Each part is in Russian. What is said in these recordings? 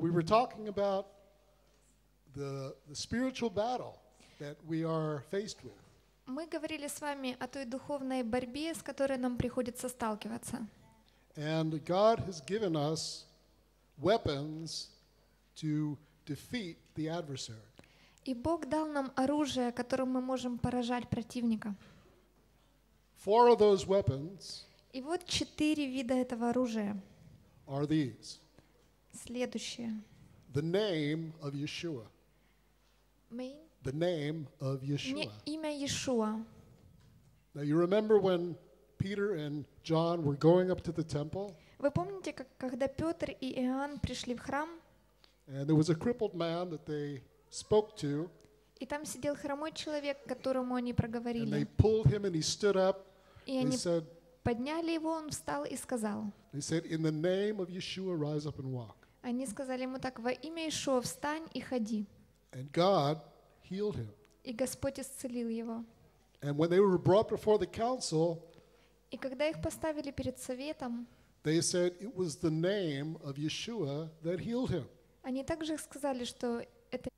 we were talking about the, the spiritual battle that we are faced with. Мы говорили с вами о той духовной борьбе, с которой нам приходится сталкиваться. And God has given us weapons to defeat the adversary. И Бог дал нам оружие, которым мы можем поражать противника. Four of those weapons И вот четыре вида этого оружия. are these Следующее. the name of Yeshua. Main. The name of Yeshua. имя Иешуа. Now, you remember when Peter and John were going up to the temple, Вы помните, как, когда Петр и Иоанн пришли в храм, and there was a crippled man that they spoke to, и там сидел хромой человек, которому они and they проговорили. pulled him and he stood up. И They они said, подняли его, он встал и сказал. they said, In the name of Yeshua, rise up and walk. Они сказали ему так, во имя Ишуа встань и ходи. And God healed him. И Господь исцелил его. And when they were brought before the council, И когда их поставили перед советом, they said it was the name of Yeshua that healed him. они также сказали, что это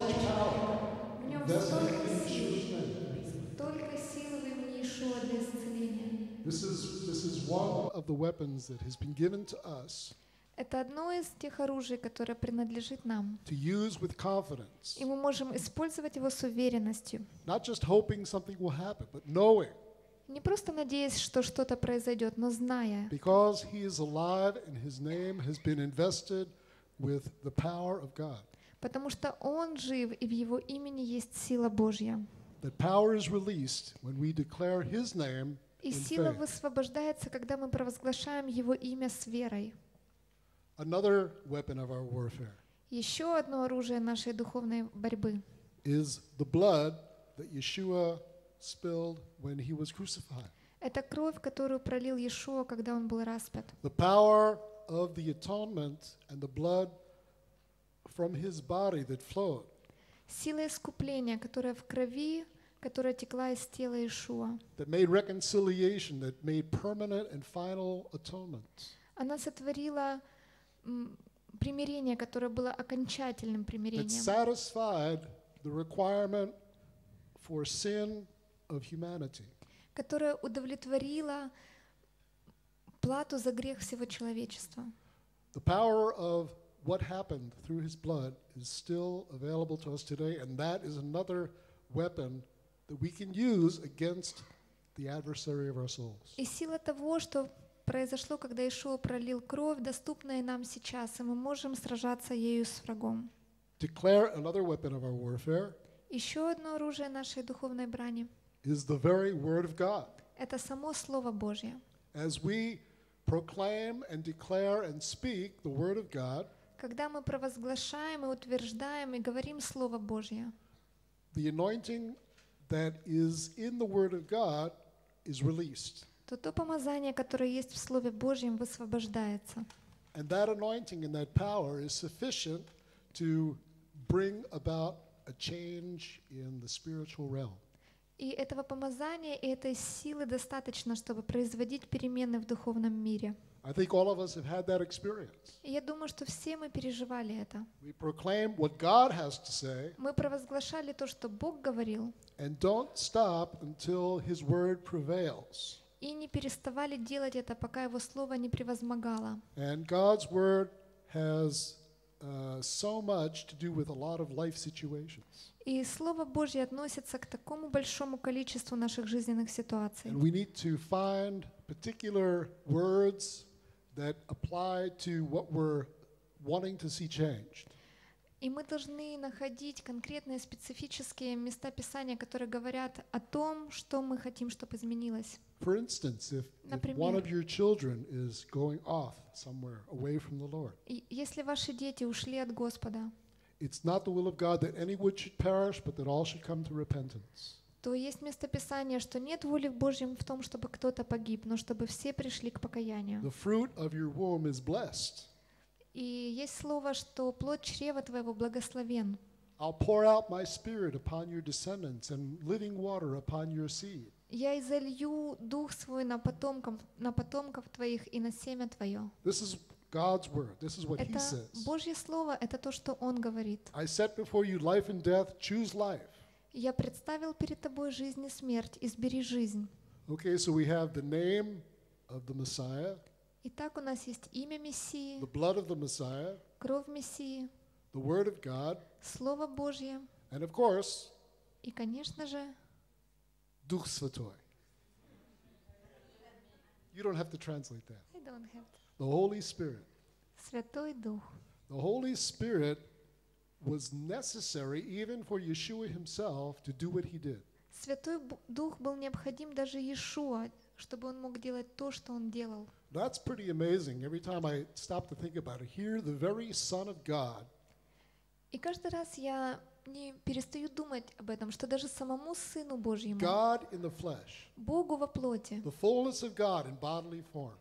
в нем столько силы, столько силы в имени Ишуа для исцеления. This is, this is one of the weapons that has been given to us Это одно из тех оружий, которое принадлежит нам. to use with confidence, И мы можем использовать его с уверенностью. not just hoping something will happen, but knowing Не просто надеясь, что что-то произойдет, но зная, because he is alive and his name has been invested with the power of God. потому что Он жив, и в Его имени есть сила Божья. That power is released when we declare his name И сила высвобождается, когда мы провозглашаем Его имя с верой. Another weapon of our warfare Еще одно оружие нашей духовной борьбы is the blood that Yeshua spilled when he was crucified. — это кровь, которую пролил Иешуа, когда Он был распят. The power of the atonement and the blood from his body that flowed Сила искупления, которая в крови, которая текла из тела Иешуа. that made reconciliation, that made permanent and final atonement. Она сотворила примирение, которое было окончательным примирением, которое удовлетворило плату за грех всего человечества. The power of what happened through his blood is still available to us today, and that is another weapon that we can use against the adversary of our souls. И сила того, что произошло, когда Ишуа пролил кровь, доступная нам сейчас, и мы можем сражаться ею с врагом. Declare another weapon of our warfare Еще одно оружие нашей духовной брани is the very word of God. — это само Слово Божье. As we proclaim and declare and speak the word of God, Когда мы провозглашаем и утверждаем и говорим Слово Божье, the anointing that is in the word of God is released. То то помазание, которое есть в Слове Божьем, высвобождается. And that anointing and that power is sufficient to bring about a change in the spiritual realm. И этого помазания и этой силы достаточно, чтобы производить перемены в духовном мире. I think all of us have had that experience. Я думаю, что все мы переживали это. We proclaim what God has to say Мы провозглашали то, что Бог говорил, and don't stop until His word prevails. И не переставали делать это, пока Его Слово не превозмогало. And God's word has uh, so much to do with a lot of life situations. И Слово Божье относится к такому большому количеству наших жизненных ситуаций. And we need to find particular words that apply to what we're wanting to see changed. И мы должны находить конкретные специфические места Писания, которые говорят о том, что мы хотим, чтобы изменилось. For instance, if, if Например. one of your children is going off somewhere away from the Lord, И если ваши дети ушли от Господа, it's not the will of God that any would should perish, but that all should come to repentance. то есть место Писания, что нет воли в Божьем в том, чтобы кто-то погиб, но чтобы все пришли к покаянию. The fruit of your womb is blessed. И есть слово, что плод чрева твоего благословен. I'll pour out my spirit upon your descendants and living water upon your seed. Я изолью дух свой на потомков, на потомков твоих и на семя твое. This is God's word. This is what He Это says. Божье Слово, это то, что Он говорит. I set before you life and death. Choose life. Я представил перед тобой жизнь и смерть, избери жизнь. Okay, so we have the name of the Messiah, Итак, у нас есть имя Мессии, the blood of the Messiah, кровь Мессии, the word of God, Слово Божье and of course, и, конечно же, Duch Svatoy. You don't have to translate that. I don't have The Holy Spirit. Святой Дух. The Holy Spirit was necessary even for Yeshua himself to do what he did. Святой Бу- Дух был необходим даже Иешуа, чтобы он мог делать то, что он делал. That's pretty amazing. Every time I stop to think about it, here the very Son of God И каждый раз я не перестаю думать об этом, что даже самому Сыну Божьему, God in the flesh, Богу во плоти, the fullness of God in bodily form.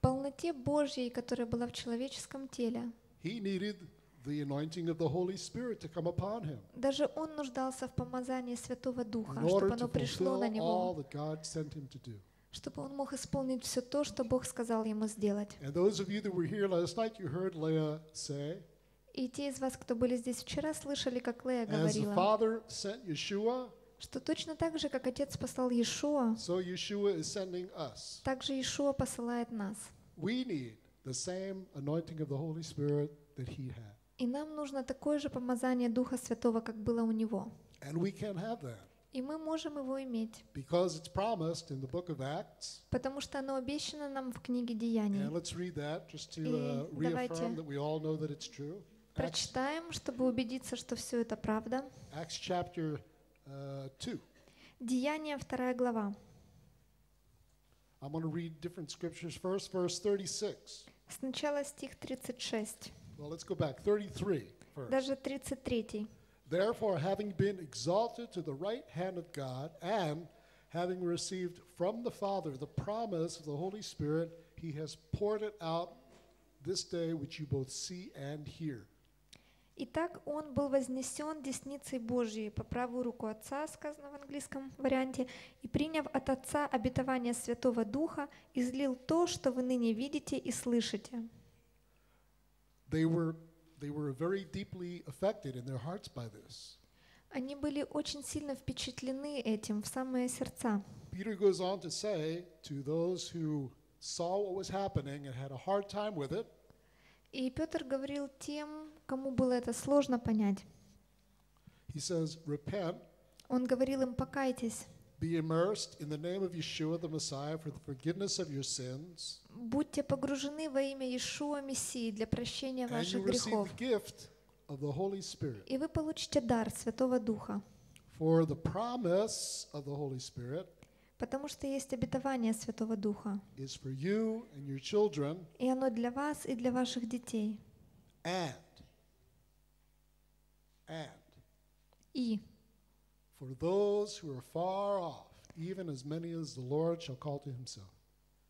полноте Божьей, которая была в человеческом теле, He needed the anointing of the Holy Spirit to come upon him даже он нуждался в помазании Святого Духа, in order чтобы to оно пришло на all него, that God sent him to do. чтобы он мог исполнить все то, что Бог сказал ему сделать. And those of you that were here last night, you heard Leah say, И те из вас, кто были здесь вчера, слышали, как Лея говорила, что точно так же, как Отец послал Иешуа, так же Иешуа посылает нас. И нам нужно такое же помазание Духа Святого, как было у него. И мы можем его иметь, Acts. потому что оно обещано нам в книге Деяний. И uh, давайте Прочитаем, чтобы убедиться, что все это правда. Acts chapter uh, 2. Деяния, вторая глава. I'm going to read different scriptures first. Verse 36. Сначала стих 36, Well, let's go back. 33 first. даже 33. Therefore, having been exalted to the right hand of God, and having received from the Father the promise of the Holy Spirit, he has poured it out this day, which you both see and hear. Итак, он был вознесен десницей Божией по правую руку Отца, сказано в английском варианте, и приняв от Отца обетование Святого Духа, излил то, что вы ныне видите и слышите. They were, they were very deeply affected in their hearts by this. Они были очень сильно впечатлены этим в самые сердца. Peter goes on to say to those who saw what was happening and had a hard time with it, И Петр говорил тем, кому было это сложно понять. he says, Repent, Он говорил им, покайтесь, be immersed in the name of Yeshua the Messiah for the forgiveness of your sins. будьте погружены во имя Иешуа Мессии для прощения and you ваших receive грехов. the gift of the Holy Spirit. И вы получите дар Святого Духа, For the promise of the Holy Spirit потому что есть обетование Святого Духа. is for you and your children И оно для вас и для ваших детей. and И for those who are far off, even as many as the Lord shall call to himself.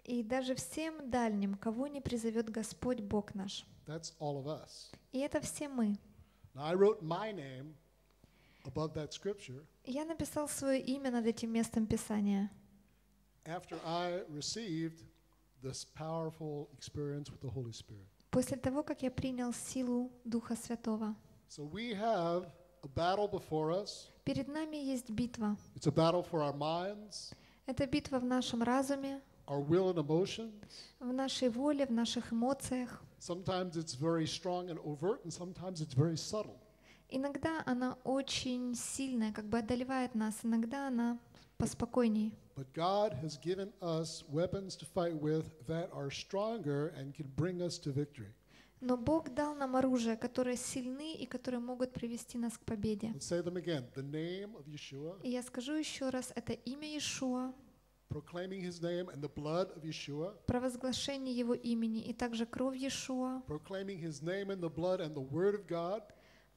и даже всем дальним, кого не призовет Господь Бог наш. That's all of us. И это все мы. Now I wrote my name above that scripture Я написал свое имя над этим местом Писания, after I received this powerful experience with the Holy Spirit. после того, как я принял силу Духа Святого. So we have a battle before us. Перед нами есть битва. It's a battle for our minds, Это битва в нашем разуме, our will and emotions. в нашей воле, в наших эмоциях. Sometimes it's very strong and overt, and sometimes it's very subtle. Иногда она очень сильная, как бы одолевает нас, иногда она поспокойней. But God has given us weapons to fight with that are stronger and can bring us to victory. Но Бог дал нам оружие, которые сильны и которые могут привести нас к победе. И я скажу еще раз, это имя Иешуа, proclaiming his name and the blood of Yeshua, провозглашение Его имени и также кровь Иешуа. proclaiming his name and the blood and the word of God,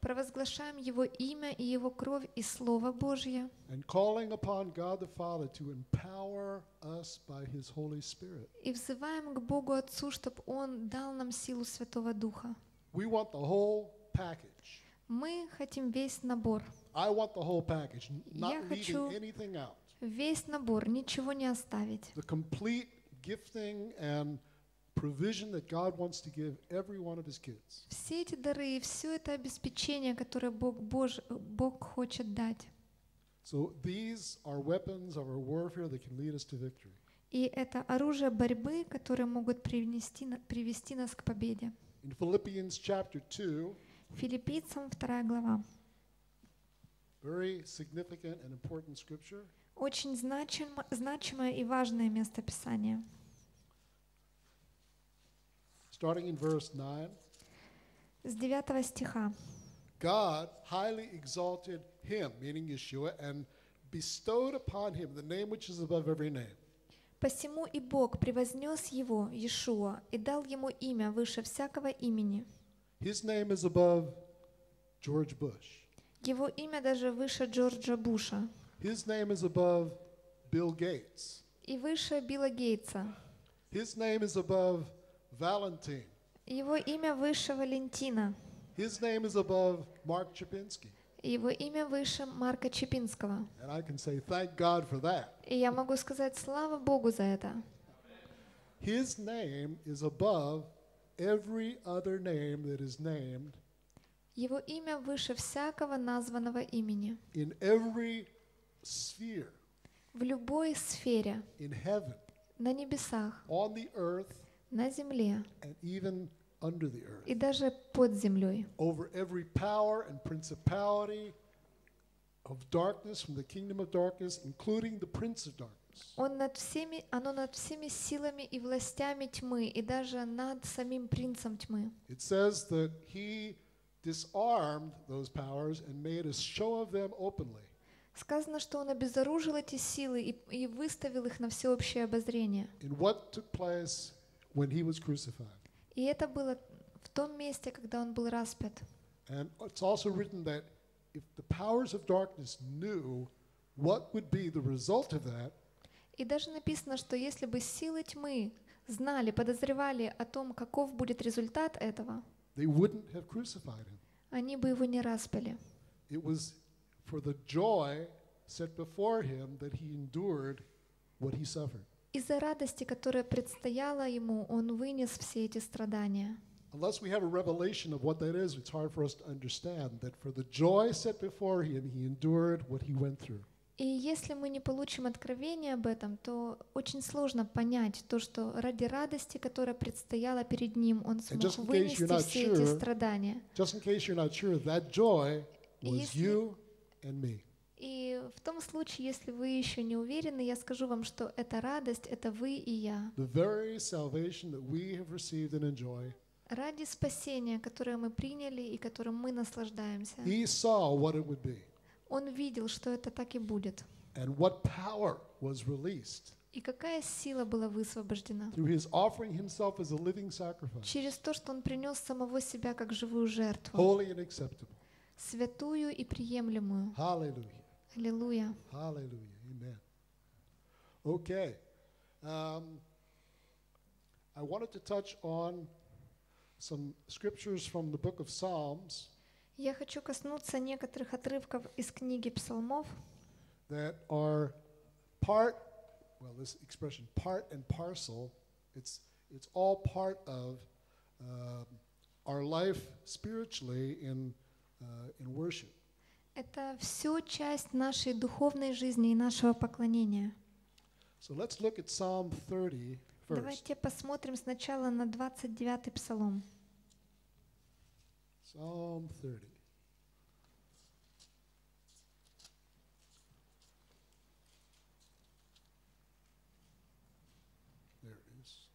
Провозглашаем Его имя и Его кровь и Слово Божье. И взываем к Богу Отцу, чтобы Он дал нам силу Святого Духа. We want the whole package. Мы хотим весь набор. I want the whole package, n- Я not хочу- anything out. Весь набор, ничего не оставить. The complete gifting and provision that God wants to give every one of his kids. Все эти дары и все это обеспечение, которое Бог, Бож, Бог хочет дать. So these are weapons of our warfare that can lead us to victory. И это оружие борьбы, которые могут привнести, привести нас к победе. In Philippians chapter 2, Филиппийцам 2 глава. very significant and important scripture. Очень значимо, значимое и важное место Писания. Starting in verse 9, С 9 стиха. God highly exalted him, meaning Yeshua, and bestowed upon him the name which is above every name. «Посему и Бог превознес его, Иешуа, и дал ему имя выше всякого имени». His name is above George Bush. Его имя даже выше Джорджа Буша His name is above Bill Gates. и выше Билла Гейтса. His name is above Valentine. Его имя выше Валентина. His name is above Mark Chapinski. Его имя выше Марка Чепинского. And I can say, thank God for that. И я могу сказать слава Богу за это. His name is above every other name that is named Его имя выше всякого названного имени. in every sphere, В любой сфере, in heaven, на небесах, on the earth, на земле and even under the earth. и даже под землей. Over every power and principality of darkness from the kingdom of darkness, including the prince of darkness. Он над всеми, оно над всеми силами и властями тьмы, и даже над самим принцем тьмы. It says that he disarmed those powers and made a show of them openly. Сказано, что он обезоружил эти силы и, и выставил их на всеобщее обозрение. In what took place when he was crucified. И это было в том месте, когда он был распят. And it's also written that if the powers of darkness knew what would be the result of that, И даже написано, что если бы силы тьмы знали, подозревали о том, каков будет результат этого, they wouldn't have crucified him. они бы его не распяли. It was for the joy set before him that he endured what he suffered. Из-за радости, которая предстояла ему, он вынес все эти страдания. Unless we have a revelation of what that is, it's hard for us to understand that for the joy set before him, he endured what he went through. И если мы не получим откровения об этом, то очень сложно понять то, что ради радости, которая предстояла перед ним, он смог вынести все эти sure, страдания. Just in case you're not sure, that joy was если- you and me. И в том случае, если вы еще не уверены, я скажу вам, что эта радость — это вы и я. The very salvation that we have received and enjoy. Ради спасения, которое мы приняли и которым мы наслаждаемся. He saw what it would be Он видел, что это так и будет. and what power was released И какая сила была высвобождена? Через то, что он принес самого себя как живую жертву, святую и приемлемую. Hallelujah. Аллилуйя. Hallelujah. Amen. Okay. Um, I wanted to touch on some scriptures from the book of Psalms Я хочу коснуться некоторых отрывков из книги Псалмов, that are part, well, this expression, part and parcel, it's, it's all part of um, our life spiritually in, uh, in worship. Это все часть нашей духовной жизни и нашего поклонения. So let's look at Psalm 30 first. Давайте посмотрим сначала на 29-й псалом. Psalm 30. There it is.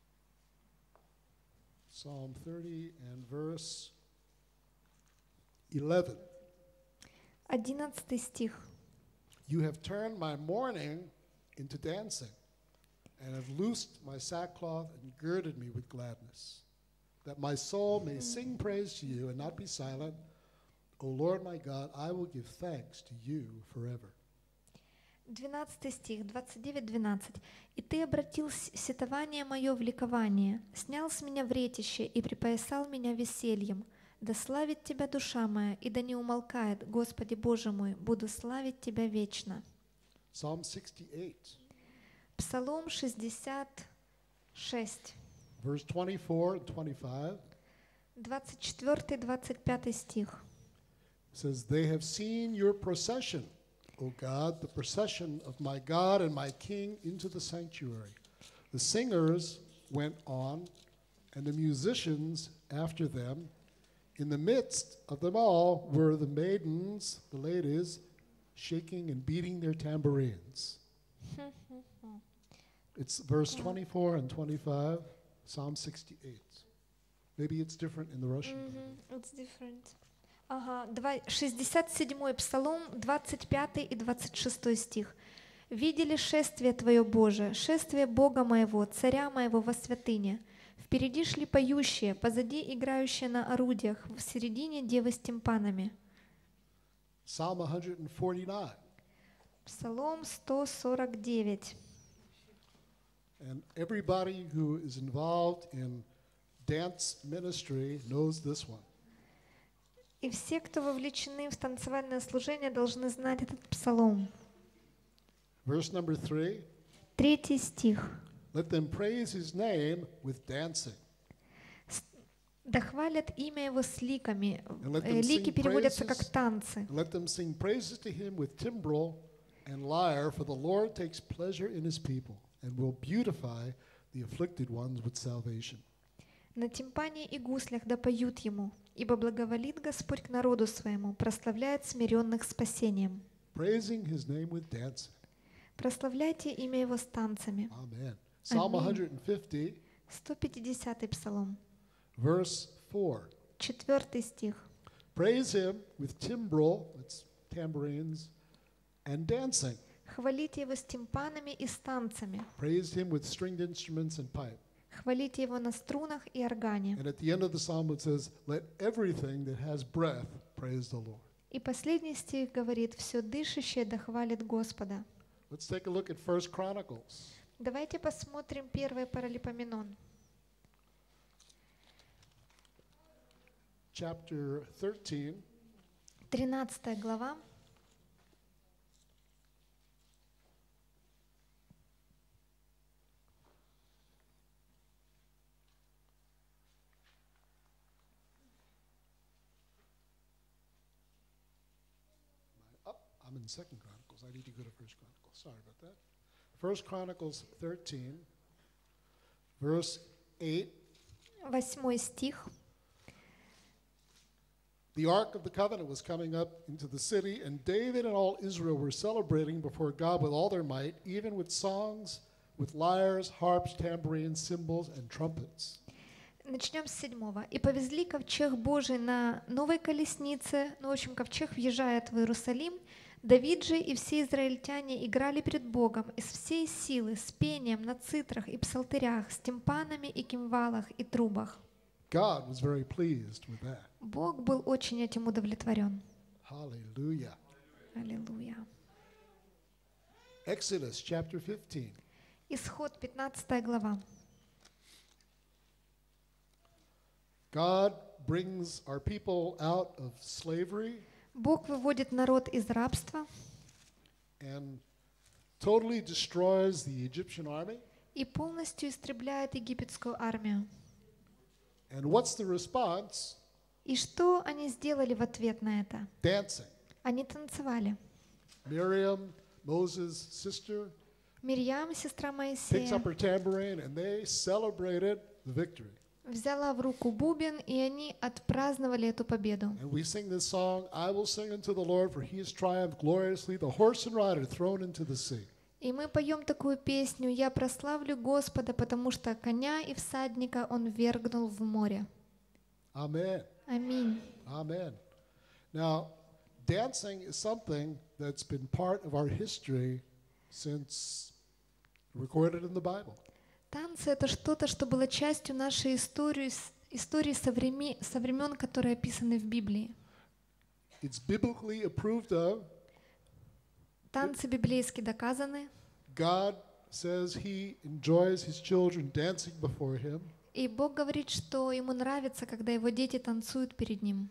Psalm 30 and verse 11. 11 стих. You have turned my mourning into dancing, and have loosed my sackcloth and girded me with gladness, that my soul may sing praise to you and not be silent. O Lord my God, I will give thanks to you forever. 12 стих, 29-12. «И ты обратил сетование мое в ликование, снял с меня вретище и припоясал меня весельем. Да славит Тебя душа моя, и да не умолкает, Господи Боже мой, буду славить Тебя вечно». Psalm 68. Псалом 66. verse 24 and 25 24-25 стих. says, They have seen your procession, O God, the procession of my God and my King into the sanctuary. The singers went on, and the musicians after them. In the midst of them all were the maidens, the ladies, shaking and beating their tambourines. It's verse 24 and 25, Psalm 68. Maybe it's different in the Russian. Мгм, It's different. Ага, два- 67-й Псалом, 25 и 26 стих. «Видели шествие Твое, Боже, шествие Бога моего, царя моего во святыне. Впереди шли поющие, позади играющие на орудиях, в середине девы с тимпанами». Psalm 149. Псалом 149. And everybody who is involved in dance ministry knows this one. И все, кто вовлечены в танцевальное служение, должны знать этот псалом. Verse number three Третий стих. Let them praise his name with dancing. Да хвалят имя его с ликами. And let Э, them Лики переводятся как танцы. Let them sing praises to him with timbrel and lyre, for the Lord takes pleasure in his people and will beautify the afflicted ones with salvation. На тимпане и гуслях да поют ему, ибо благоволит Господь к народу своему, прославляет смиренных спасением. Praising his name with dancing. Прославляйте имя его с танцами. Amen. Psalm Amen. 150, 150 псалом, verse 4. четвертый стих. Praise him with timbrel, that's tambourines, and dancing. Хвалите его с тимпанами и с танцами. Praise him with stringed instruments and pipe. Хвалите его на струнах и органе. And at the end of the psalm it says, Let everything that has breath praise the Lord. И последний стих говорит, все дышащее да хвалит Господа. Let's take a look at First Chronicles. Давайте посмотрим первый Паралипоменон. chapter 13, 13 глава, oh, I'm in Second Chronicles. I need to go to First Chronicles. Sorry about that. First Chronicles 13, verse 8. 8 стих. The Ark of the Covenant was coming up into the city, and David and all Israel were celebrating before God with all their might, even with songs, with lyres, harps, tambourines, cymbals, and trumpets. Начнем с седьмого. «И повезли ковчег Божий на новой колеснице». Ну, в общем, ковчег въезжает в Иерусалим. Давид же и все израильтяне играли перед Богом из всей силы, с пением на цитрах и псалтырях, с тимпанами и кимвалах и трубах. God was very pleased with that. Бог был очень этим удовлетворен. Hallelujah. Аллилуйя. Exodus chapter 15. Исход 15 глава. God brings our people out of slavery Бог выводит народ из рабства and totally destroys the Egyptian army. и полностью истребляет египетскую армию. And what's the response? И что они сделали в ответ на это? Dancing. Они танцевали. Miriam, Moses' sister, Мирьям, сестра picks Моисея, up her tambourine and they celebrated the victory. Взяла в руку бубен, и они отпраздновали эту победу. And we sing this song, I will sing unto the Lord, for he has triumphed gloriously, the horse and rider thrown into the sea. И мы поем такую песню «Я прославлю Господа, потому что коня и всадника Он вергнул в море». Аминь. Amen. Now, dancing is something that's been part of our history since recorded in the Bible. Танцы — это что-то, что было частью нашей истории, истории со, времи- со времен, которые описаны в Библии. It's biblically approved of. Танцы библейски доказаны, God says he enjoys his children dancing before him. и Бог говорит, что Ему нравится, когда Его дети танцуют перед Ним.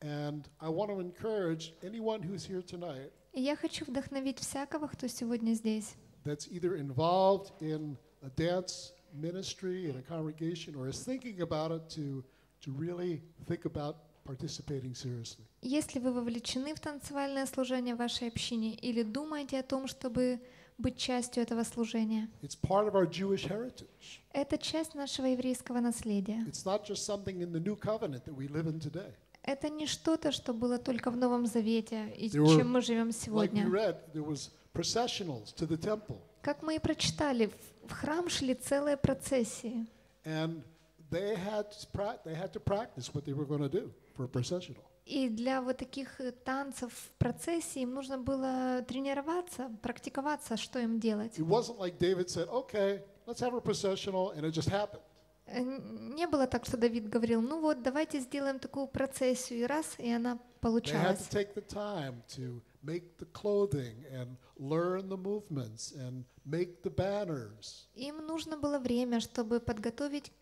And I want to encourage anyone who's here tonight И я хочу вдохновить всякого, кто сегодня здесь, that's either involved in a dance ministry in a congregation or is thinking about it, to, to really think about participating seriously. Если вы вовлечены в танцевальное служение в вашей общине или думаете о том, чтобы быть частью этого служения, It's part of our Jewish heritage. это часть нашего еврейского наследия. It's not just something in the new covenant that we live in today. Это не что-то, что было только в Новом Завете и There were- чем мы живем Like we сегодня. read, there was processionals to the temple, Как мы и прочитали, в- храм шли целые процессии. and they had to, prac- they had to practice what they were going to do for a processional. И для вот таких танцев в процессии им нужно было тренироваться, практиковаться, что им делать. It wasn't like David said, "Okay, let's have a processional," and it just happened. Э, Не было так, что Давид говорил, ну вот, давайте сделаем такую процессию, и раз, и она They had получалась. to take the time to make the clothing and learn the movements and make the banners. Им нужно было время, чтобы подготовить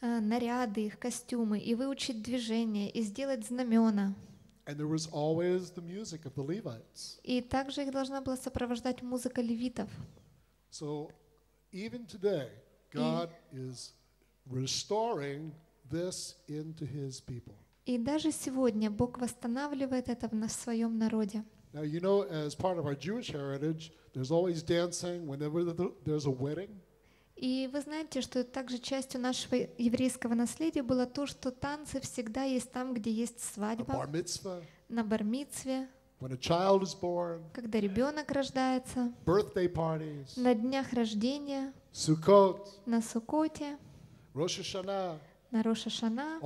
э, наряды, их костюмы, и выучить движения, и сделать знамена. And there was always the music of the Levites. И также их должна была сопровождать музыка левитов. So even today, God is restoring this into his people. И даже сегодня Бог восстанавливает это в своем народе. Now, you know, as part of our Jewish heritage, there's always dancing whenever the- there's a wedding. И вы знаете, что также частью нашего еврейского наследия было то, что танцы всегда есть там, где есть свадьба, на born, когда ребенок рождается, parties, на днях рождения, Sukkot, на Сукоте, на Роша Шана,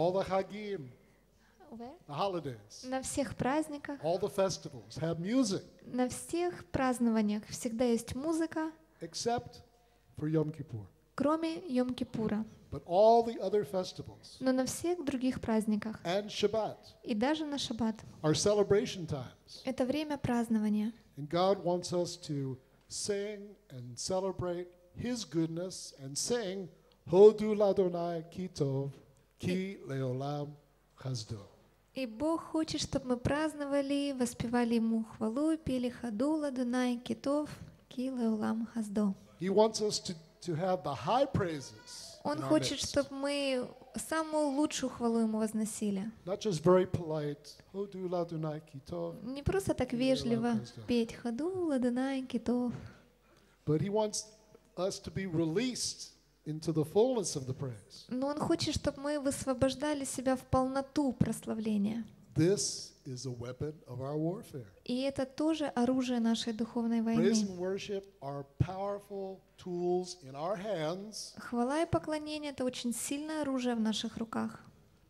the holidays, на всех праздниках, all the festivals have music, на всех празднованиях всегда есть музыка, except for Yom Kippur. кроме Йом-Кипура. But all the other festivals Но на всех других праздниках and Shabbat и даже на Шаббат are celebration times. это время празднования. And God wants us to sing and celebrate His goodness and sing Hodu Ladonai Kitov Ki Leolam Chazdo. И Бог хочет, чтобы мы праздновали, воспевали Ему хвалу, пели ходу, ладунай, китов, килы, улам, хаздо. He wants us to, to have the high praises. Он хочет, чтобы мы самую лучшую хвалу Ему возносили. Not just very polite, Hodu Ladonai Kitov, Не просто так вежливо петь ходу, ладунай, китов. but He wants us to be released into the fullness of the praise. Но Он хочет, чтобы мы высвобождали себя в полноту прославления. This is a weapon of our warfare. И это тоже оружие нашей духовной Praise войны. and worship are powerful tools in our hands Хвала и поклонение — это очень сильное оружие в наших руках,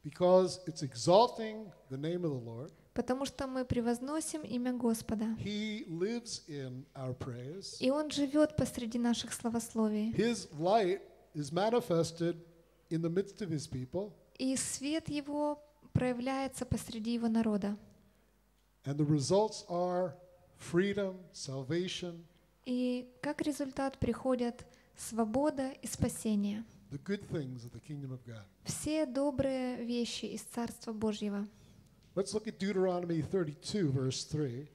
because it's exalting the name of the Lord. потому что мы превозносим имя Господа. He lives in our praise. И Он живет посреди наших славословий. His light is manifested in the midst of his people, И свет Его проявляется посреди Его народа. and the results are freedom, salvation, И как результат приходят свобода и спасение. the good things of the kingdom of God. Все добрые вещи из Царства Божьего. Let's look at Deuteronomy 32, verse 3.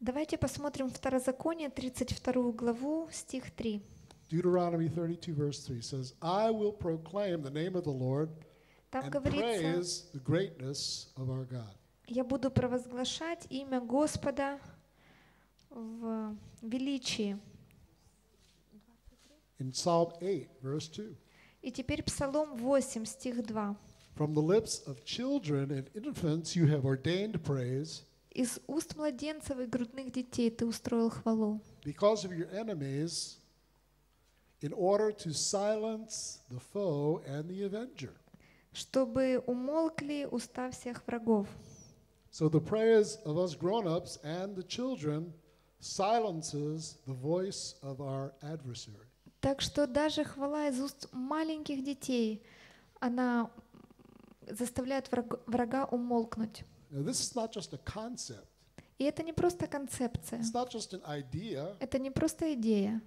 Давайте посмотрим Второзаконие, 32 главу, стих 3. Deuteronomy 32, verse 3 says, I will proclaim the name of the Lord Там and praise the greatness of our God. я буду провозглашать имя Господа в величии. In Psalm 8, verse 2, И теперь Псалом 8, стих 2. from the lips of children and infants you have ordained praise Из уст младенцев и грудных детей ты устроил хвалу, because of your enemies in order to silence the foe and the avenger. чтобы умолкли уста всех врагов. So the praise of us grown-ups and the children silences the voice of our adversary. Так что даже хвала из уст маленьких детей, она заставляет враг- врага умолкнуть. Now this is not just a concept. И это не просто концепция, It's not just an idea. это не просто идея.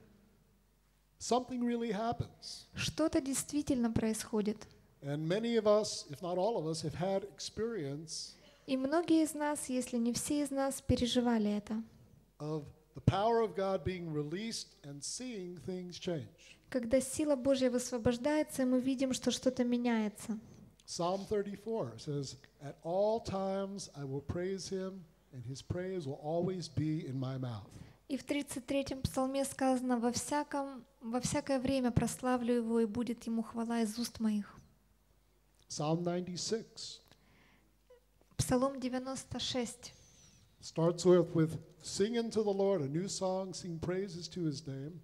Something really happens. Что-то действительно происходит. And many of us, if not all of us, have had experience И многие из нас, если не все из нас, переживали это. of the power of God being released and seeing things change. Когда сила Божья высвобождается, мы видим, что что-то меняется. Psalm 34 says, At all times I will praise him, and his praise will always be in my mouth. И в 33-м псалме сказано, во, всяком, во всякое время прославлю его, и будет ему хвала из уст моих. Psalm 96 Псалом 96. starts with, with Sing unto the Lord a new song, sing praises to his name.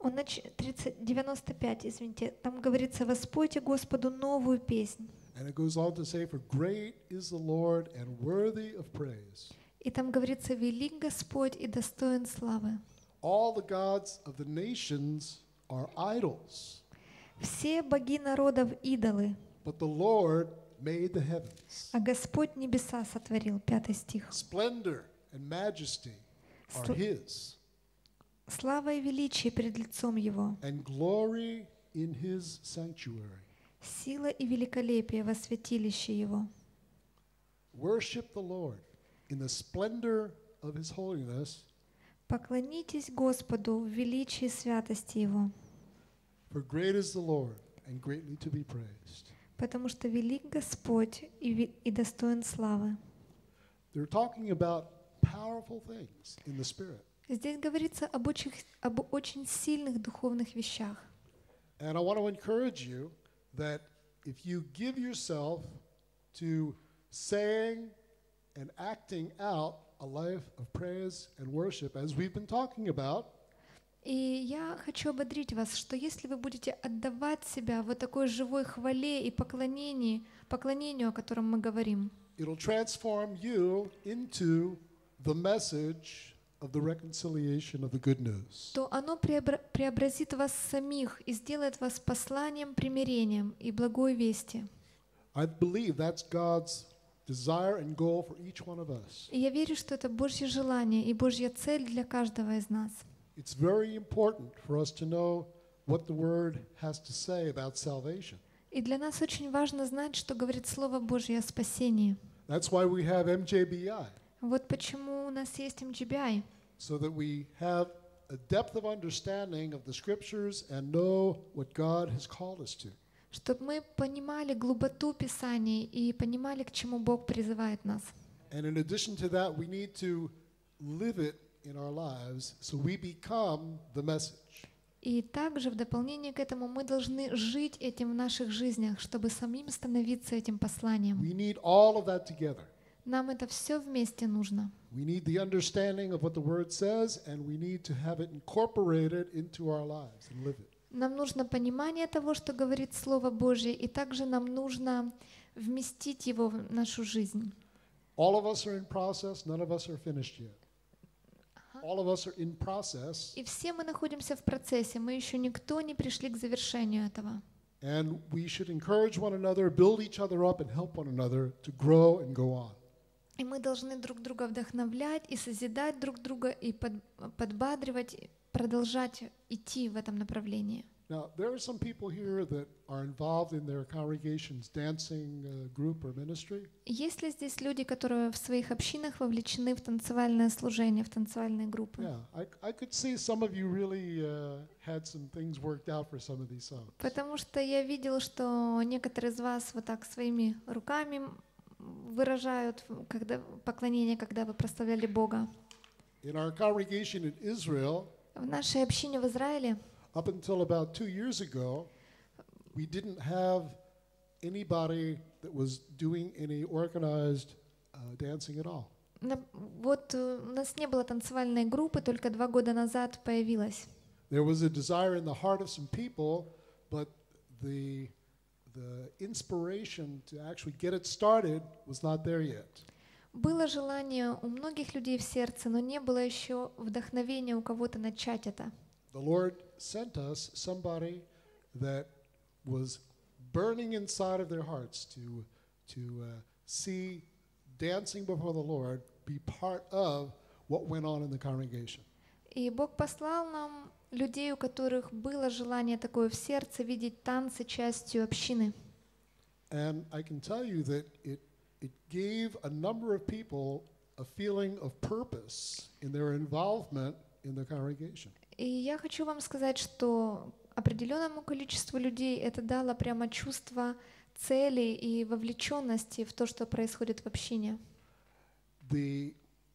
Он нач... 30, 95, извините. Там говорится, «Воспойте Господу новую песнь». And it goes on to say, For great is the Lord and worthy of praise. И там говорится, «Велик Господь и достоин славы». All the gods of the nations are idols, Все боги народов — идолы, but the Lord made the heavens. а Господь небеса сотворил. Пятый стих. Splendor and majesty are his, Слава и величие перед лицом Его, and glory in his sanctuary. сила и великолепие во святилище Его. Worship the Lord in the splendor of his holiness, Поклонитесь Господу в величии святости Его, for great is the Lord and greatly to be praised. потому что велик Господь и, и достоин славы. They're talking about powerful things in the Spirit. Здесь говорится об очень, об очень сильных духовных вещах. And I want to encourage you that if you give yourself to saying and acting out a life of praise and worship, as we've been talking about, И я хочу ободрить вас, что если вы будете отдавать себя вот такой живой хвале и поклонении, поклонению, о котором мы говорим, it'll transform you into the message of the reconciliation of the good news. то оно преобра- преобразит вас самих и сделает вас посланием, примирением и благой вести. I believe that's God's desire and goal for each one of us. И я верю, что это Божье желание и Божья цель для каждого из нас. It's very important for us to know what the Word has to say about salvation. И для нас очень важно знать, что говорит Слово Божье о спасении. That's why we have MJBI, Вот почему у нас есть MGBI, so that we have a depth of understanding of the Scriptures and know what God has called us to. Чтобы мы понимали глуботу Писаний и понимали, к чему Бог призывает нас. And in addition to that, we need to live it in our lives so we become the message. И также в дополнение к этому мы должны жить этим в наших жизнях, чтобы самим становиться этим посланием. We need all of that together. Нам это все вместе нужно. We need the understanding of what the Word says, and we need to have it incorporated into our lives and live it. Нам нужно понимание того, что говорит Слово Божье, и также нам нужно вместить его в нашу жизнь. All of us are in process, none of us are finished yet. All of us are in process, И все мы находимся в процессе, мы еще никто не пришли к завершению этого. and we should encourage one another, build each other up, and help one another to grow and go on. И мы должны друг друга вдохновлять и созидать друг друга, и под- подбадривать, продолжать идти в этом направлении. Now, there are some people here that are involved in their congregation's dancing uh, group or ministry. Есть ли здесь люди, которые в своих общинах вовлечены в танцевальное служение, в танцевальные группы? Yeah, I, I could see some of you really uh, had some things worked out for some of these songs. Потому что я видела, что некоторые из вас вот так своими руками выражают когда, поклонение, когда вы прославляли Бога. In our congregation in Israel, В нашей общине в Израиле up until about two years ago, we didn't have anybody that was doing any organized uh, dancing at all. вот э, у нас не было танцевальной группы, только два года назад появилась. There was a desire in the heart of some people, but the, the inspiration to actually get it started was not there yet. Было желание у многих людей в сердце, но не было еще вдохновения у кого-то начать это. The Lord sent us somebody that was burning inside of their hearts to, to uh, see dancing before the Lord be part of what went on in the congregation. И Бог послал нам людей, у которых было желание такое в сердце, видеть танцы частью общины. And I can tell you that it, it gave a number of people a feeling of purpose in their involvement in the congregation. И я хочу вам сказать, что определенному количеству людей это дало прямо чувство цели и вовлеченности в то, что происходит в общине. The,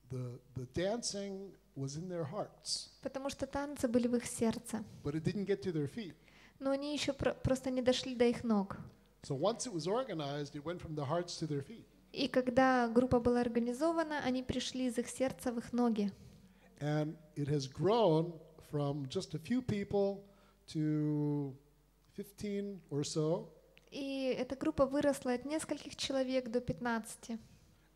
the, the dancing was in their hearts, Потому что танцы были в их сердце. but it didn't get to their feet. Но они еще про- просто не дошли до их ног. So once it was organized, it went from the hearts to their feet. И когда группа была организована, они пришли из их сердца в их ноги. And it has grown from just a few people to 15 or so. И эта группа выросла от нескольких человек до 15.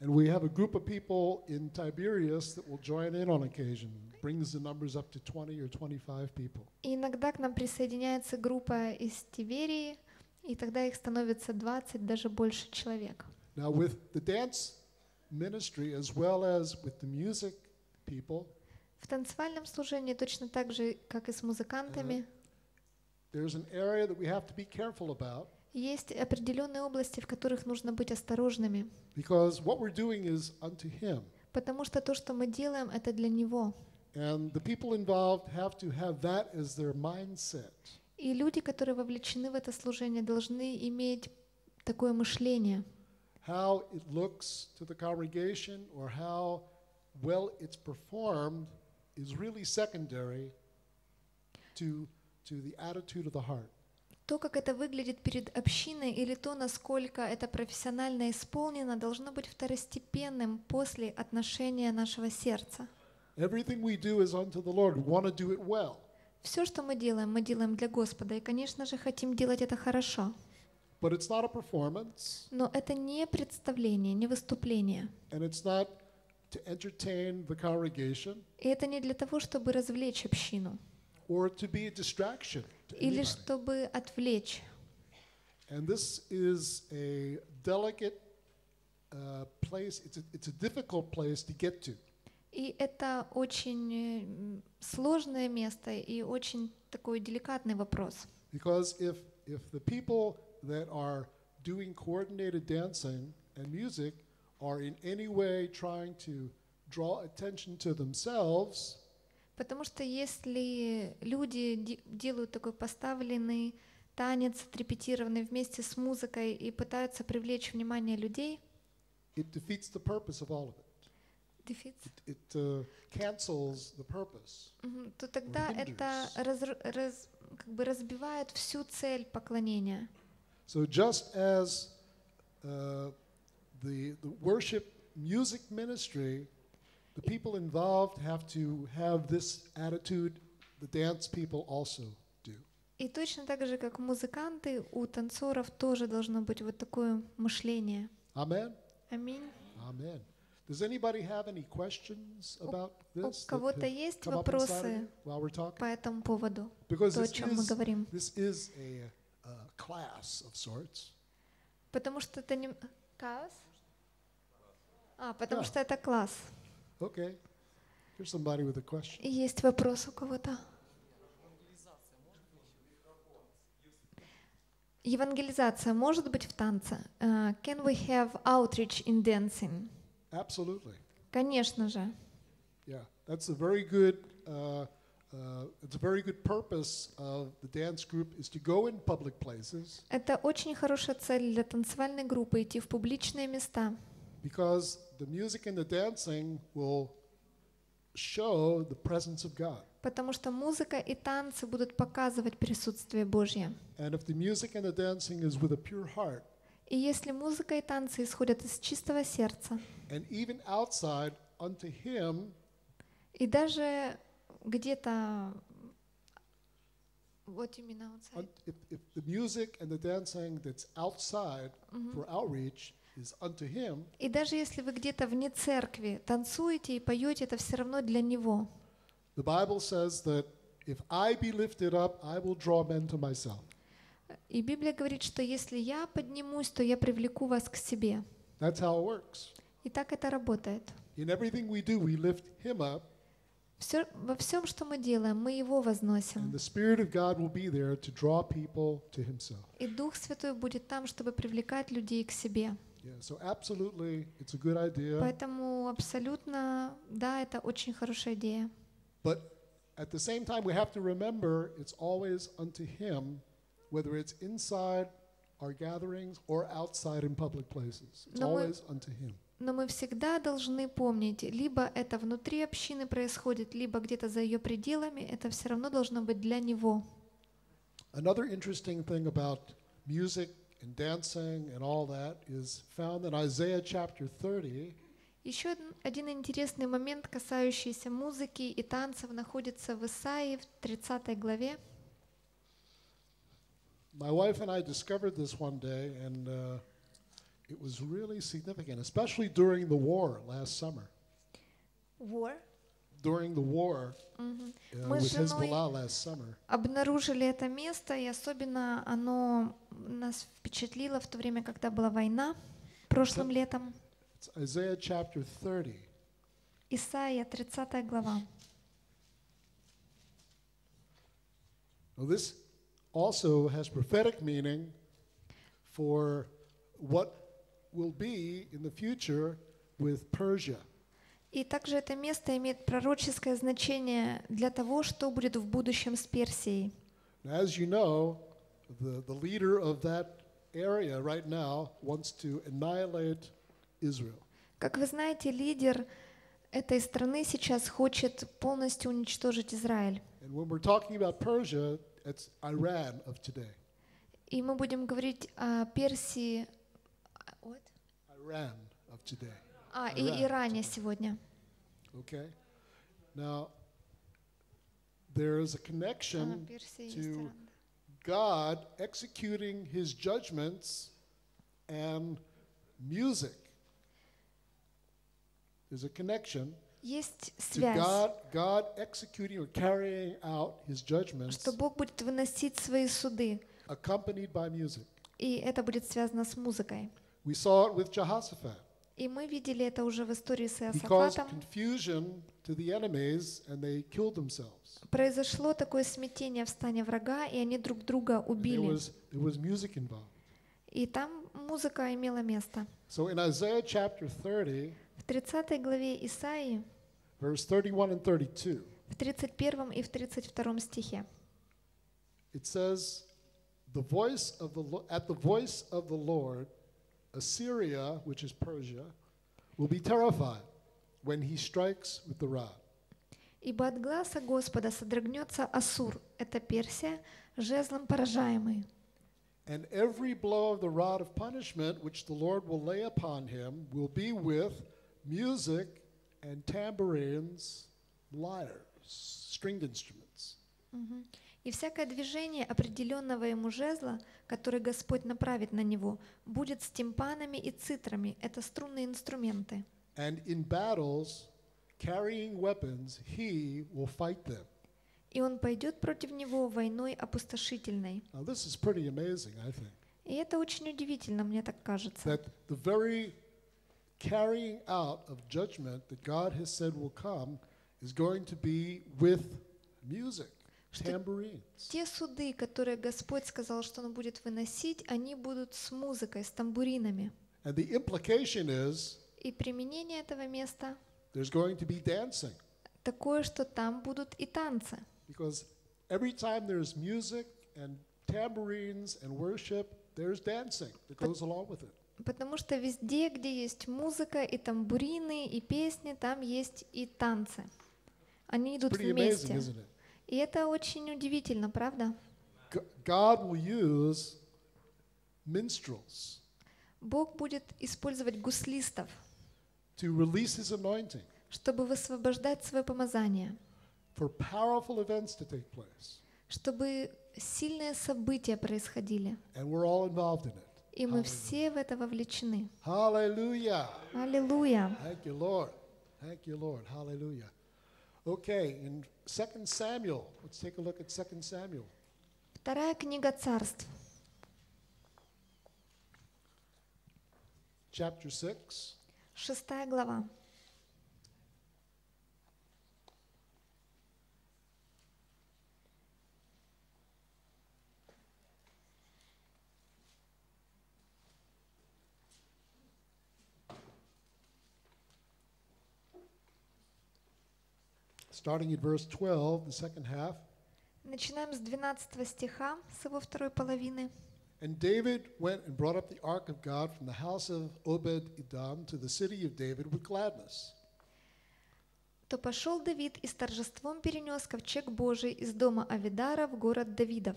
And we have a group of people in Tiberias that will join in on occasion, brings the numbers up to 20 or 25 people. И иногда к нам присоединяется группа из Тиверии, и тогда их становится 20, даже больше человек. Now, with the dance ministry as well as with the music people, В танцевальном служении точно так же, как и с музыкантами, there's an area that we have to be careful about Есть определенные области, в которых нужно быть осторожными, because what we're doing is unto Him. потому что то, что мы делаем, это для Него. And the people involved have to have that as their mindset. И люди, которые вовлечены в это служение, должны иметь такое мышление. How it looks to the congregation or how well it's performed is really secondary to, to the attitude of the heart. То, как это выглядит перед общиной, или то, насколько это профессионально исполнено, должно быть второстепенным после отношения нашего сердца. Everything we do is unto the Lord. We want to do it well. Все, что мы делаем, мы делаем для Господа, и, конечно же, хотим делать это хорошо. But it's not a performance, Но это не представление, не выступление. and it's not to entertain the congregation И это не для того, чтобы развлечь общину or to be a distraction to или anybody. чтобы отвлечь. And this is a delicate uh, place. It's a, it's a difficult place to get to. И это очень э, м, сложное место и очень такой деликатный вопрос. Because if, if the people that are doing coordinated dancing and music are in any way trying to draw attention to themselves, Потому что если люди де- делают такой поставленный танец, отрепетированный вместе с музыкой и пытаются привлечь внимание людей, it defeats the purpose of all of it. дефиц, It uh, cancels the purpose. мгм, то тогда это разру- раз- как бы разбивает всю цель поклонения. So just as uh, the, the worship music ministry, the people involved have to have this attitude, the dance people also do. И точно так же, как музыканты, у танцоров тоже должно быть вот такое мышление. Amen? Аминь. Amen. Does anybody have any questions about У this? that кого-то есть вопросы you while we're talking? по этому поводу? Because То, о чем мы говорим. this is a, uh class of sorts. Потому что это не... Класс? А, потому Да. что это класс. Okay. Here's somebody with a question. Есть вопрос у кого-то? Евангелизация может быть в танце? Uh, can we have outreach in dancing? Absolutely. Конечно же. Yeah, that's a very good. Uh, uh, it's a very good purpose of the dance group is to go in public places Это очень хорошая цель для танцевальной группы идти в публичные места, because the music and the dancing will show the presence of God. потому что музыка и танцы будут показывать присутствие Божье. And if the music and the dancing is with a pure heart, И если музыка и танцы исходят из чистого сердца, and even outside unto Him, и даже где-то вот именно outside. un- if, if the music and the dancing that's outside for outreach is unto Him, И даже если вы где-то вне церкви танцуете и поете, это все равно для Него. the Bible says that if I be lifted up, I will draw men to myself. И Библия говорит, что если я поднимусь, то я привлеку вас к себе. That's how it works. И так это работает. In everything we do, we lift Him up, Всё- во всем, что мы делаем, мы Его возносим. И Дух Святой будет там, чтобы привлекать людей к себе. Yeah, so absolutely, it's a good idea. Поэтому абсолютно, да, это очень хорошая идея. But at the same time, we have to remember it's always unto Him, whether it's inside our gatherings or outside in public places. It's No, we- always unto Him. Но мы всегда должны помнить, либо это внутри общины происходит, либо где-то за ее пределами, это все равно должно быть для Него. Another interesting thing about music and dancing and all that is found in Isaiah chapter 30. Еще од- один интересный момент, касающийся музыки и танцев, находится в Исаии в 30 главе. My wife and I discovered this one day, and uh, it was really significant, especially during the war last summer. War. During the war Мгм. uh, Мы with с женой Hezbollah last summer. обнаружили это место, и особенно оно нас впечатлило в то время, когда была война, прошлым летом. Isaiah chapter 30. Исаия, 30 глава. Now, this also has prophetic meaning for what will be in the future with Persia. И также это место имеет пророческое значение для того, что будет в будущем с Персией. As you know, the, the leader of that area right now wants to annihilate Israel. Как вы знаете, лидер этой страны сейчас хочет полностью уничтожить Израиль. And when we're talking about Persia, it's Iran of today. И мы будем говорить о Персии, а, what? Iran of today. а, и Иране сегодня. Okay? Now, there is a А, connection to Иран. God executing his judgments and music. There's a connection Есть to связь, God, God executing or carrying out his judgments что Бог будет выносить свои суды, accompanied by music. и это будет связано с музыкой. We saw it with Jehoshaphat. И мы видели это уже в истории с Иосафатом. Произошло такое смятение в стане врага, и они друг друга And There убили. was, there was. И там музыка имела место. So in Isaiah chapter 30, В 30 главе Исаии, verse 31 and 32, в 31 и в 32 стихе, it says, the voice of the, at the voice of the Lord, Assyria, which is Persia, will be terrified when he strikes with the rod. «Ибо от гласа Господа содрогнется Ассур, это Персия, жезлом поражаемый, And every blow of the rod of punishment which the Lord will lay upon him will be with music and tambourines, lyres, stringed instruments. Мгм. И всякое движение определенного ему жезла, который Господь направит на него, будет с тимпанами и цитрами, это струнные инструменты. And in battles, carrying weapons, he will fight them. И он пойдет против него войной опустошительной. Now, this is pretty amazing, I think. И это очень удивительно, мне так кажется. That the very carrying out of judgment that God has said will come is going to be with music. Те суды, которые Господь сказал, что Он будет выносить, они будут с музыкой, с тамбуринами. And the implication is И применение этого места there's going to be dancing. такое, что там будут и танцы. Because every time there's music and tambourines and worship, there's dancing that goes along with it. Потому что везде, где есть музыка и тамбурины, и песни, там есть и танцы. Они идут Pretty amazing, вместе. it? И это очень удивительно, правда? God will use minstrels Бог будет использовать гуслистов, to release His anointing чтобы высвобождать свое помазание, for powerful events to take place. чтобы сильные события происходили. And we're all involved in it. И мы Hallelujah. все в это вовлечены. Hallelujah. Аллилуйя! Thank you, Lord. Thank you, Lord. Hallelujah. Okay, in 2 Samuel, let's take a look at 2 Samuel. Вторая книга царств, chapter 6. шестая глава. starting at verse 12, the second half. Начинаем с 12 стиха, с его второй половины. And David went and brought up the ark of God from the house of Obed Edom to the city of David with gladness. То пошел Давид и с торжеством перенес ковчег Божий из дома Авидара в город Давидов.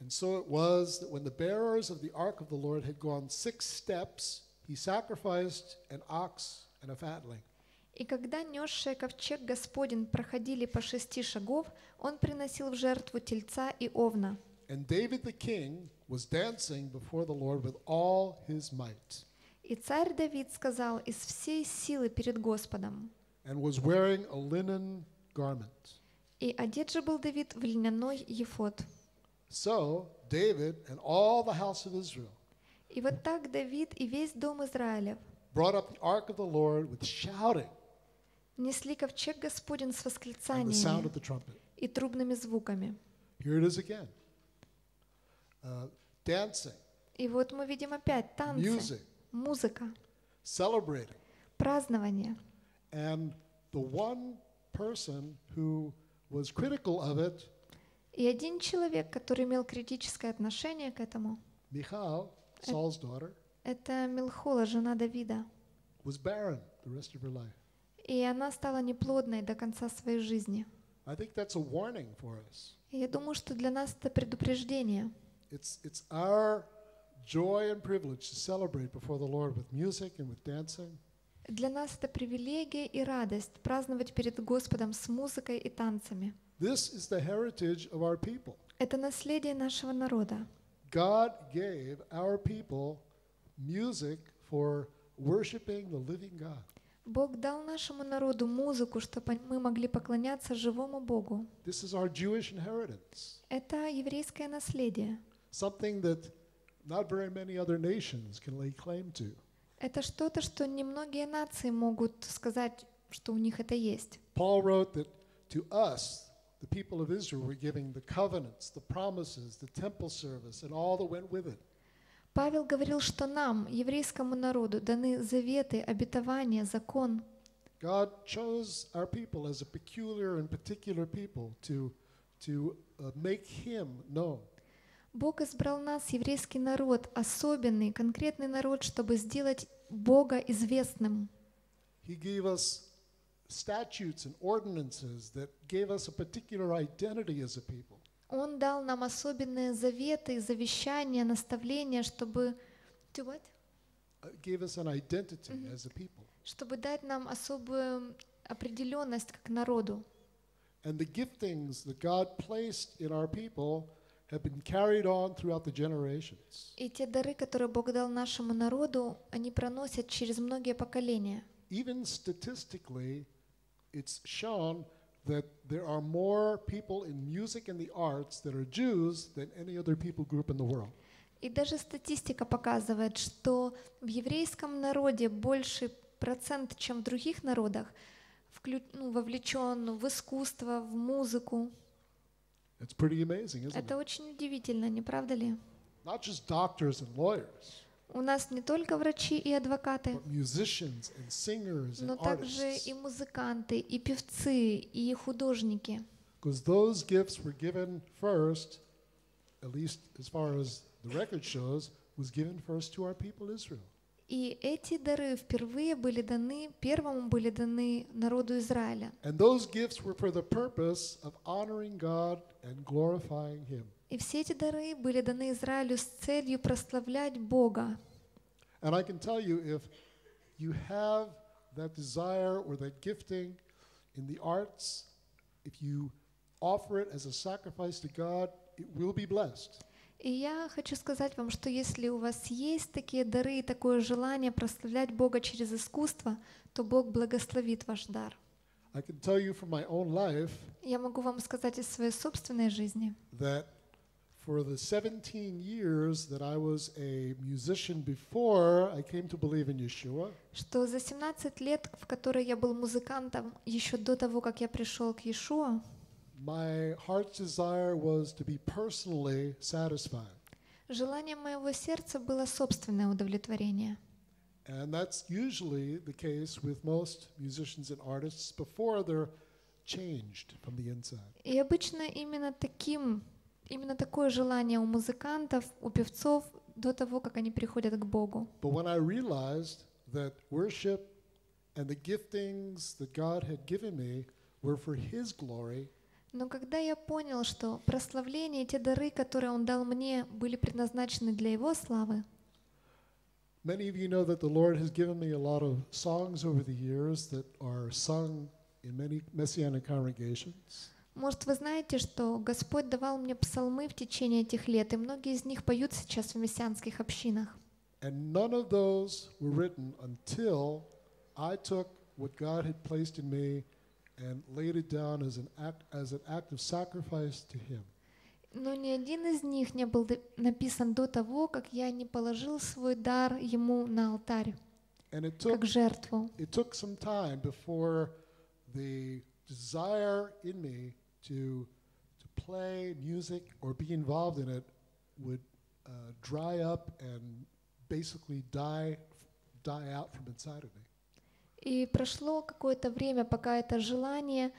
And so it was that when the bearers of the ark of the Lord had gone six steps, he sacrificed an ox and a fatling. И когда несшие ковчег Господень проходили по шести шагов, он приносил в жертву тельца и овна. And David the king was dancing before the Lord with all his might, И царь Давид сказал из всей силы перед Господом. and was wearing a linen garment. И одет же был Давид в льняной ефод. So David and all the house of Israel И вот так Давид и весь дом Израилев brought up the ark of the Lord with shouting несли ковчег Господень с восклицаниями и трубными звуками. Uh, И вот мы видим опять танцы, music, музыка, празднование. And the one person who was critical of it, И один человек, который имел критическое отношение к этому, Michal, Saul's daughter, это Милхола, жена Давида. was barren the rest of her life. И она стала неплодной до конца своей жизни. I think that's a warning for us. Я думаю, что для нас это предупреждение. It's, it's our joy and privilege to celebrate before the Lord with music and with dancing. Для нас это привилегия и радость праздновать перед Господом с музыкой и танцами. This is the heritage of our people. Это наследие нашего народа. God gave our people music for worshiping the living God. Бог дал нашему народу музыку, чтобы мы могли поклоняться живому Богу. This is our Jewish inheritance, Это еврейское наследие. something that not very many other nations can lay claim to. Это что-то, что немногие нации могут сказать, что у них это есть. Paul wrote that to us, the people of Israel, were giving the covenants, the promises, the temple service, and all that went with it. Павел говорил, что нам, еврейскому народу, даны заветы, обетования, закон. God chose our people as a peculiar and particular people to, to uh, make Him known. Бог избрал нас, еврейский народ, особенный, конкретный народ, чтобы сделать Бога известным. He gave us statutes and ordinances that gave us a particular identity as a people. Он дал нам особенные заветы, завещания, наставления, чтобы, to what? Uh, gave us an identity as a people. чтобы дать нам особую определенность как народу. And the giftings that God placed in our people have been carried on throughout the generations. И те дары, которые Бог дал нашему народу, они проносят через многие поколения. Even statistically, it's shown that there are more people in music and the arts that are Jews than any other people group in the world. И даже статистика показывает, что в еврейском народе больше процент, чем в других народах, вклю- ну, вовлечен в искусство, в музыку. It's pretty amazing, isn't Это it? очень удивительно, не правда ли? Not just doctors and lawyers, У нас не только врачи и адвокаты, но также и музыканты, и певцы, и художники. Because those gifts were given first, at least as far as the record shows, was given first to our people Israel. И эти дары впервые были даны, первому были даны народу Израиля. And those gifts were for the purpose of honoring God and glorifying Him. И все эти дары были даны Израилю с целью прославлять Бога. And I can tell you if you have that desire or that gifting in the arts, if you offer it as a sacrifice to God, it will be blessed. И я хочу сказать вам, что если у вас есть такие дары и такое желание прославлять Бога через искусство, то Бог благословит ваш дар. Я могу вам сказать из своей собственной жизни, that for the 17 years that I was a musician before I came to believe in Yeshua, что за 17 лет, в которые я был музыкантом, еще до того, как я пришел к Иешуа, my heart's desire was to be personally satisfied. желанием моего сердца было собственное удовлетворение. And that's usually the case with most musicians and artists before they're changed from the inside. И обычно именно таким, именно такое желание у музыкантов, у певцов до того, как они приходят к Богу. But when I realized that worship and the giftings that God had given me were for His glory, Но когда я понял, что прославление и те дары, которые Он дал мне, были предназначены для Его славы, many of you know that the Lord has given me a lot of songs over the years that are sung in many Messianic congregations. Может, вы знаете, что Господь давал мне псалмы в течение этих лет, и многие из них поют сейчас в мессианских общинах. And none of those were written until I took what God had placed in me and laid it down as an act, as an act of sacrifice to Him. Но ни один из них не был написан до того, как я не положил свой дар Ему на алтарь, took как жертву. it took some time before the desire in me to to play music or be involved in it would uh, dry up and basically die die out from inside of me. И прошло какое-то время, пока это желание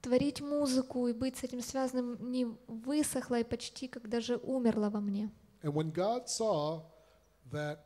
творить музыку и быть с этим связанным не высохло и почти как даже умерло во мне. And when God saw that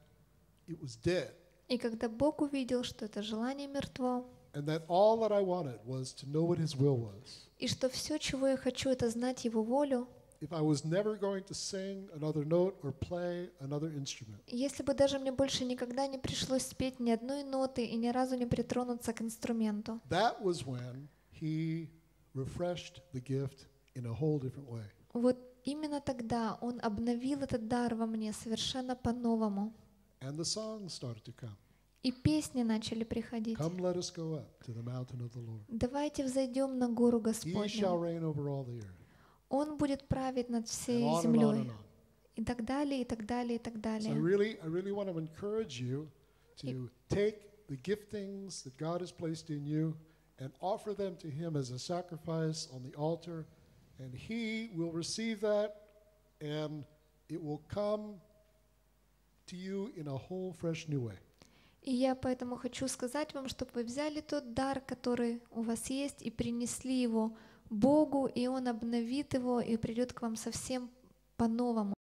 it was dead И когда Бог увидел, что это желание мертво, and that all that I wanted was to know what His will was, и что все, чего я хочу, это знать Его волю, if I was never going to sing another note or play another instrument, если бы даже мне больше никогда не пришлось спеть ни одной ноты и ни разу не притронуться к инструменту, that was when He refreshed the gift in a whole different way. вот именно тогда Он обновил этот дар во мне совершенно по-новому. And the songs started to come. И песни начали приходить. Come, let us go up to the mountain of the Lord. Давайте взойдем на гору He shall Господню. reign over all the earth. Он будет править над And всей on and on землей. and on. И так далее, и так далее, и так So I далее. really, I really want to encourage you to take the giftings that God has placed in you and offer them to Him as a sacrifice on the altar, and He will receive that, and it will come to you in a whole fresh new way. И я поэтому хочу сказать вам, чтобы вы взяли тот дар, который у вас есть, и принесли его Богу, и Он обновит его и придет к вам совсем по-новому.